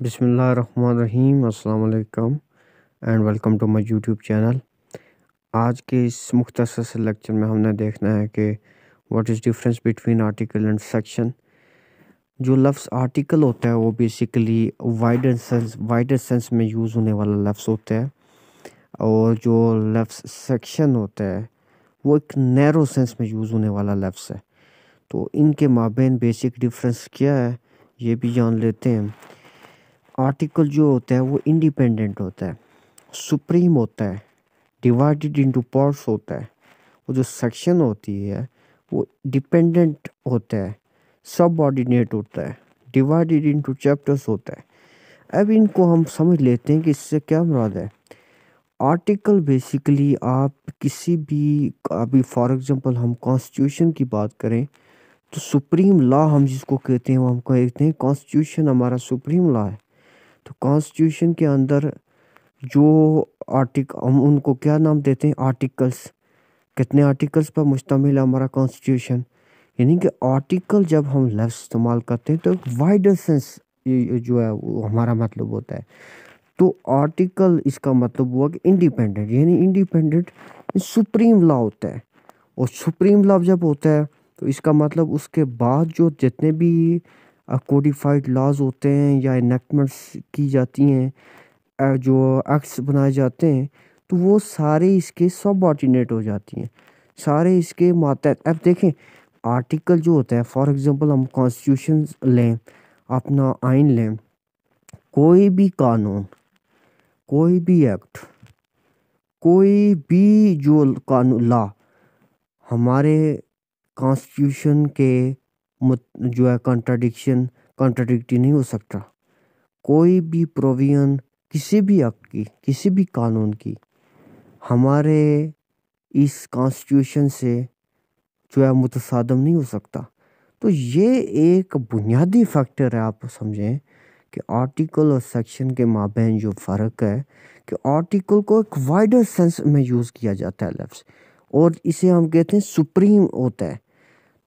बिसमीम अल्लाम and welcome to my YouTube channel. आज के इस मुख्तर से लेक्चर में हमने देखना है कि what is difference between article and section जो लफ्ज़ आर्टिकल होता है, वो basically wider sense wider sense में यूज़ होने वाला लफ्ज़ होता है। और जो लफ्ज़ सेक्शन होता है, वो एक नैरो सेंस में यूज़ होने वाला लफ्ज़ है। तो इनके माबेन बेसिक डिफरेंस क्या है, ये भी जान लेते हैं। आर्टिकल जो होता है वो इंडिपेंडेंट होता है, सुप्रीम होता है, डिवाइडेड इनटू पार्ट्स होता है, वो जो सेक्शन होती है, वो डिपेंडेंट होता है सब ऑर्डिनेट होता है, डिवाइडेड इनटू चैप्टर्स होता है। अब इनको हम समझ लेते हैं कि इससे क्या मुराद है। आर्टिकल बेसिकली आप किसी भी, अभी फॉर एग्जांपल हम कॉन्स्टिट्यूशन की बात करें तो सुप्रीम लॉ हम जिसको कहते हैं, वो हम कहते हैं कॉन्स्टिट्यूशन हमारा सुप्रीम लॉ है। तो कॉन्स्टिट्यूशन के अंदर जो आर्टिक हम उनको क्या नाम देते हैं? आर्टिकल्स कितने आर्टिकल्स पर मुश्तमिल है हमारा कॉन्स्टिट्यूशन यानी कि आर्टिकल जब हम लफ्ज़ इस्तेमाल करते हैं तो वाइडर सेंस जो है, वो हमारा मतलब होता है। तो आर्टिकल इसका मतलब हुआ कि इंडिपेंडेंट यानी इंडिपेंडेंट सुप्रीम लॉ होता है। और सुप्रीम लॉ जब होता है तो इसका मतलब उसके बाद जो जितने भी कोडिफाइड लॉज होते हैं या इनेक्टमेंट्स की जाती हैं जो एक्ट्स बनाए जाते हैं तो वो सारे इसके सब ऑर्डिनेट हो जाती हैं। सारे इसके मातहत अब देखें आर्टिकल जो होता है फॉर एग्जांपल हम कॉन्स्टिट्यूशन लें, अपना आइन लें, कोई भी कानून, कोई भी एक्ट कोई भी जो कानून ला हमारे कॉन्स्टिट्यूशन के जो है कंट्राडिक्शन कंट्राडिक्टी नहीं हो सकता। कोई भी प्रोविज़न किसी भी एक्ट की, किसी भी कानून की, हमारे इस कॉन्स्टिट्यूशन से जो है मुतसादम नहीं हो सकता। तो ये एक बुनियादी फैक्टर है, आप समझें कि आर्टिकल और सेक्शन के माबेन जो फ़र्क है कि आर्टिकल को एक वाइडर सेंस में यूज़ किया जाता है लफ्ज़ और इसे हम कहते हैं सुप्रीम होता है।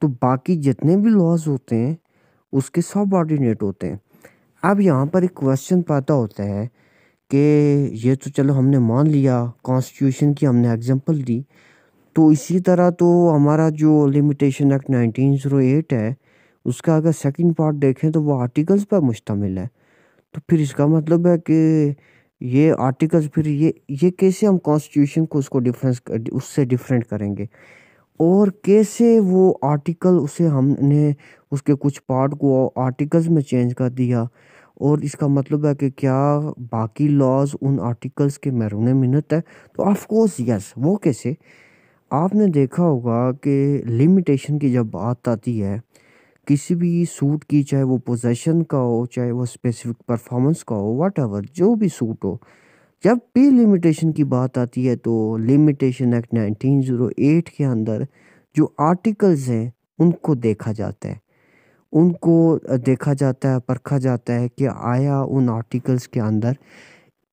तो बाकी जितने भी लॉज होते हैं, उसके सब ऑर्डिनेट होते हैं। अब यहाँ पर एक क्वेश्चन पैदा होता है कि ये तो चलो हमने मान लिया कॉन्स्टिट्यूशन की हमने एग्जांपल दी। तो इसी तरह तो हमारा जो लिमिटेशन एक्ट 1908 है, उसका अगर सेकंड पार्ट देखें तो वो आर्टिकल्स पर मुश्तमिल है। तो फिर इसका मतलब है कि ये आर्टिकल्स फिर ये ये कैसे हम कॉन्स्टिट्यूशन को उसको डिफरेंस उससे डिफरेंट करेंगे? और कैसे वो आर्टिकल उसे हमने उसके कुछ पार्ट को आर्टिकल्स में चेंज कर दिया? और इसका मतलब है कि क्या बाकी लॉज उन आर्टिकल्स के मरून मिनत है? तो ऑफ़ कोर्स यस वो कैसे? आपने देखा होगा कि लिमिटेशन की जब बात आती है, किसी भी सूट की, चाहे वो पोजेशन का हो, चाहे वो स्पेसिफिक परफॉर्मेंस का हो वट जो भी सूट हो जब भी लिमिटेशन की बात आती है तो लिमिटेशन एक्ट 1908 के अंदर जो आर्टिकल्स हैं, उनको देखा जाता है। उनको देखा जाता है, परखा जाता है कि आया उन आर्टिकल्स के अंदर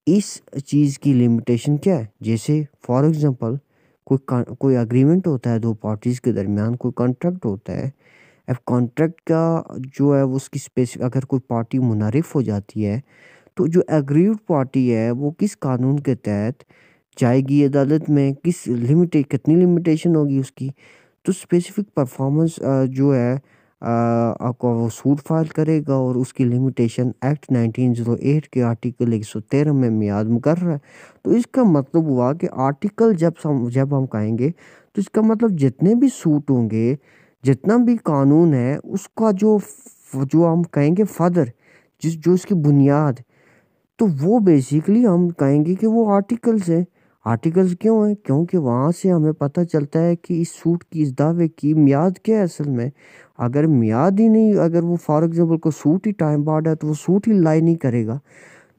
इस चीज़ की लिमिटेशन क्या है। जैसे फॉर एग्ज़ाम्पल कोई कोई अग्रीमेंट होता है, दो पार्टीज़ के दरमियान कोई कॉन्ट्रैक्ट होता है। अब कॉन्ट्रैक्ट का जो है, वो उसकी स्पेसिफिक अगर कोई पार्टी मुनारिफ हो जाती है तो जो एग्रीड पार्टी है, वो किस कानून के तहत जाएगी अदालत में? किस लिमिटे कितनी लिमिटेशन होगी उसकी? तो स्पेसिफिक परफॉर्मेंस जो है आपको वो सूट फ़ाइल करेगा और उसकी लिमिटेशन एक्ट 1908 के आर्टिकल 113 में मियाद कर रहा है। तो इसका मतलब हुआ कि आर्टिकल जब हम जब हम कहेंगे तो इसका मतलब जितने भी सूट होंगे, जितना भी कानून है, उसका जो जो हम कहेंगे फादर जिस, जो इसकी बुनियाद तो वो बेसिकली हम कहेंगे कि वो आर्टिकल्स हैं। आर्टिकल्स क्यों हैं? क्योंकि वहाँ से हमें पता चलता है कि इस सूट की, इस दावे की मियाद क्या है असल में। अगर मियाद ही नहीं, अगर वो फॉर एग्जांपल को सूट ही टाइम बाद है तो वो सूट ही लाई नहीं करेगा।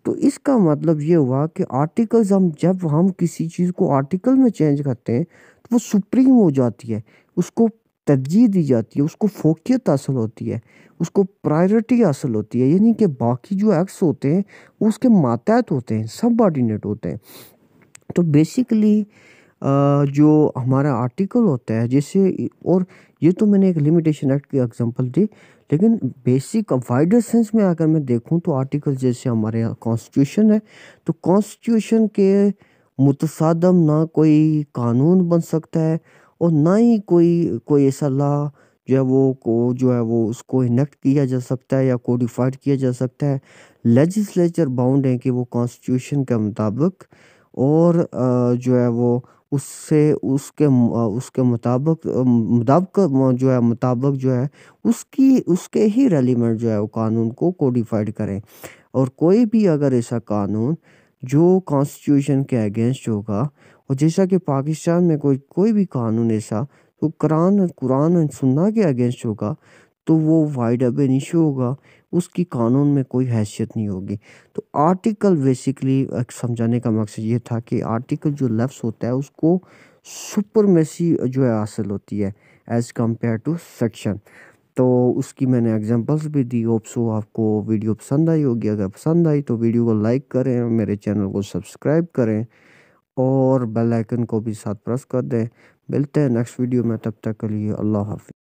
तो इसका मतलब ये हुआ कि आर्टिकल्स हम, जब हम किसी चीज़ को आर्टिकल में चेंज करते हैं तो वो सुप्रीम हो जाती है। उसको तरजीह दी जाती है, उसको फोकियत हासिल होती है, उसको प्रायोरिटी हासिल होती है, यानी कि बाकी जो एक्ट्स होते हैं, वो उसके मातहत होते हैं, सब ऑर्डिनेट होते हैं। तो बेसिकली जो हमारा आर्टिकल होता है, जैसे और ये तो मैंने एक लिमिटेशन एक्ट की एग्जांपल दी, लेकिन बेसिक वाइडर सेंस में अगर मैं देखूँ तो आर्टिकल जैसे हमारे यहाँ कॉन्स्टिट्यूशन है तो कॉन्स्टिट्यूशन के मुतसादम ना कोई कानून बन सकता है और ना ही कोई कोई ऐसा लॉ जो है वो को, जो है वो उसको इनेक्ट किया जा सकता है या कोडिफाइड किया जा सकता है। लेजिस्लेचर बाउंड है कि वो कॉन्स्टिट्यूशन के मुताबिक और जो है वो उससे, उसके उसके मुताबिक मुताबिक, जो है मुताबिक जो है उसकी, उसके ही रेलिमेंट जो है वो कानून को कोडिफाइड करें। और कोई भी अगर ऐसा कानून जो कॉन्स्टिट्यूशन के अगेंस्ट होगा और जैसा कि पाकिस्तान में कोई कोई भी कानून ऐसा तो कुरान कुरान और सुन्ना के अगेंस्ट होगा तो वो वाइड अब इशू होगा। उसकी कानून में कोई हैसियत नहीं होगी। तो आर्टिकल बेसिकली समझाने का मकसद ये था कि आर्टिकल जो लफ्स होता है, उसको सुपर सुपरमेसी जो है हासिल होती है एज़ कंपेयर टू सेक्शन तो उसकी मैंने एग्जांपल्स भी दी। होप सो आपको वीडियो पसंद आई होगी। अगर पसंद आई तो वीडियो को लाइक करें, मेरे चैनल को सब्सक्राइब करें। और बेल आइकन को भी साथ प्रेस कर दें। मिलते हैं नेक्स्ट वीडियो में, तब तक के लिए अल्लाह हाफिज़